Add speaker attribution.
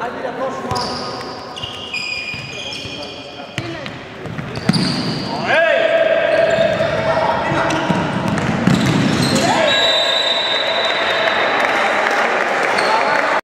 Speaker 1: Allez, approche-moi